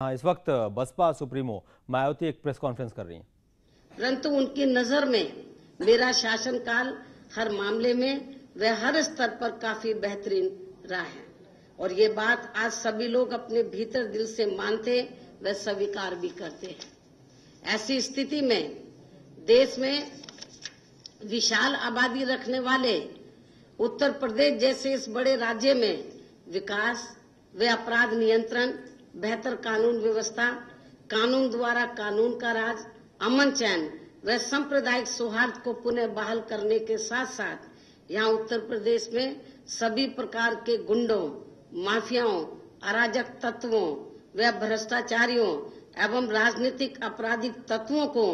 हाँ इस वक्त बसपा सुप्रीमो मायावती एक प्रेस कॉन्फ्रेंस कर रही हैं। परंतु उनकी नज़र में मेरा शासनकाल हर मामले में व हर स्तर पर काफ़ी बेहतरीन रहा है। और ये बात आज सभी लोग अपने भीतर दिल से मानते व स्वीकार भी करते हैं। ऐसी स्थिति में देश में विशाल आबादी रखने वाले उत्तर प्रदेश जैसे इस बड़े राज्य में विकास व अपराध नियंत्रण बेहतर कानून व्यवस्था, कानून द्वारा कानून का राज, अमन चैन व सांप्रदायिक सौहार्द को पुनः बहाल करने के साथ साथ यहाँ उत्तर प्रदेश में सभी प्रकार के गुंडों, माफियाओं, अराजक तत्वों व भ्रष्टाचारियों एवं राजनीतिक आपराधिक तत्वों को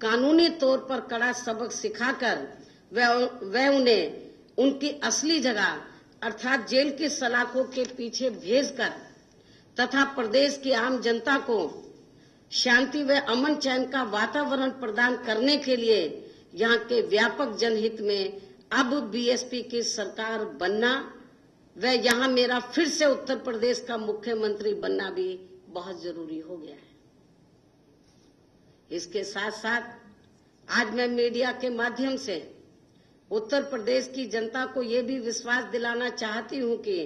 कानूनी तौर पर कड़ा सबक सिखाकर व उन्हें उनकी असली जगह अर्थात जेल की सलाखों के पीछे भेजकर तथा प्रदेश की आम जनता को शांति व अमन चैन का वातावरण प्रदान करने के लिए यहाँ के व्यापक जनहित में अब बीएसपी की सरकार बनना व यहाँ मेरा फिर से उत्तर प्रदेश का मुख्यमंत्री बनना भी बहुत ज़रूरी हो गया है। इसके साथ साथ आज मैं मीडिया के माध्यम से उत्तर प्रदेश की जनता को ये भी विश्वास दिलाना चाहती हूँ कि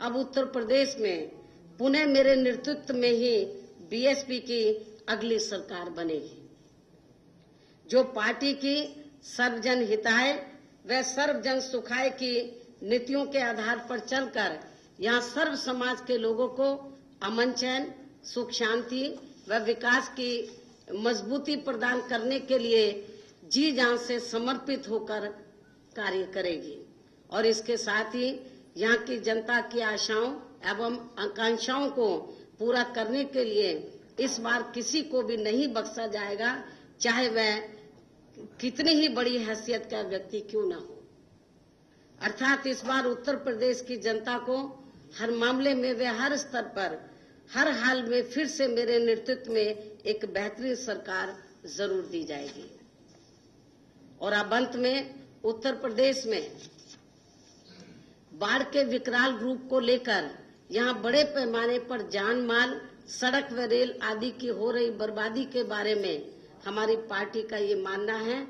अब उत्तर प्रदेश में पुनः मेरे नेतृत्व में ही बीएसपी की अगली सरकार बनेगी। जो पार्टी की सर्वजन हिताय व सर्वजन सुखाय की नीतियों के आधार पर चलकर यहाँ सर्व समाज के लोगों को अमन चैन, सुख शांति व विकास की मजबूती प्रदान करने के लिए जी जान से समर्पित होकर कार्य करेगी। और इसके साथ ही यहाँ की जनता की आशाओं एवं आकांक्षाओं को पूरा करने के लिए इस बार किसी को भी नहीं बख्शा जाएगा, चाहे वह कितनी ही बड़ी हैसियत का व्यक्ति क्यों ना हो। अर्थात इस बार उत्तर प्रदेश की जनता को हर मामले में वे हर स्तर पर, हर हाल में फिर से मेरे नेतृत्व में एक बेहतरीन सरकार ज़रूर दी जाएगी। और अब अंत में उत्तर प्रदेश में बाढ़ के विकराल रूप को लेकर यहाँ बड़े पैमाने पर जान माल, सड़क व रेल आदि की हो रही बर्बादी के बारे में हमारी पार्टी का ये मानना है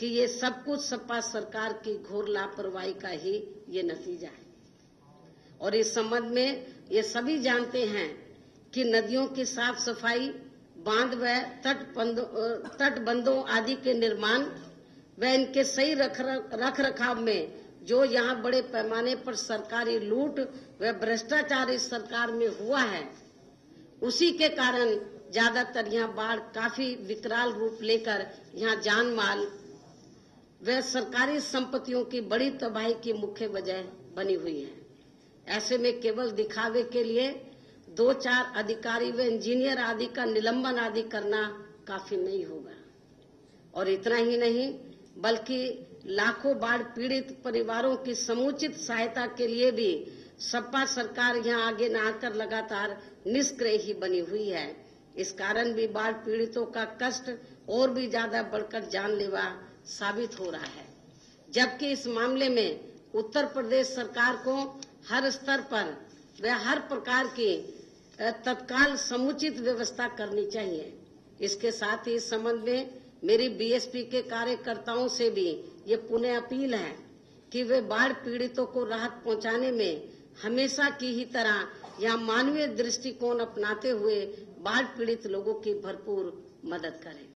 कि ये सब कुछ सपा सरकार की घोर लापरवाही का ही ये नतीजा है। और इस संबंध में ये सभी जानते हैं कि नदियों की साफ़ सफ़ाई, बाँध व तटबंधों आदि के निर्माण व इनके सही रख रखाव में जो यहाँ बड़े पैमाने पर सरकारी लूट व भ्रष्टाचार इस सरकार में हुआ है, उसी के कारण ज़्यादातर यहाँ बाढ़ काफ़ी विकराल रूप लेकर यहाँ जान माल व सरकारी संपत्तियों की बड़ी तबाही की मुख्य वजह बनी हुई है। ऐसे में केवल दिखावे के लिए दो चार अधिकारी व इंजीनियर आदि का निलंबन आदि करना काफ़ी नहीं होगा। और इतना ही नहीं बल्कि लाखों बाढ़ पीड़ित परिवारों की समुचित सहायता के लिए भी सपा सरकार यहाँ आगे न आकर लगातार निष्क्रिय ही बनी हुई है। इस कारण भी बाढ़ पीड़ितों का कष्ट और भी ज़्यादा बढ़कर जानलेवा साबित हो रहा है। जबकि इस मामले में उत्तर प्रदेश सरकार को हर स्तर पर व हर प्रकार की तत्काल समुचित व्यवस्था करनी चाहिए। इसके साथ ही इस संबंध में मेरी बीएसपी के कार्यकर्ताओं से भी ये पुनः अपील है कि वे बाढ़ पीड़ितों को राहत पहुँचाने में हमेशा की ही तरह या मानवीय दृष्टिकोण अपनाते हुए बाढ़ पीड़ित लोगों की भरपूर मदद करें।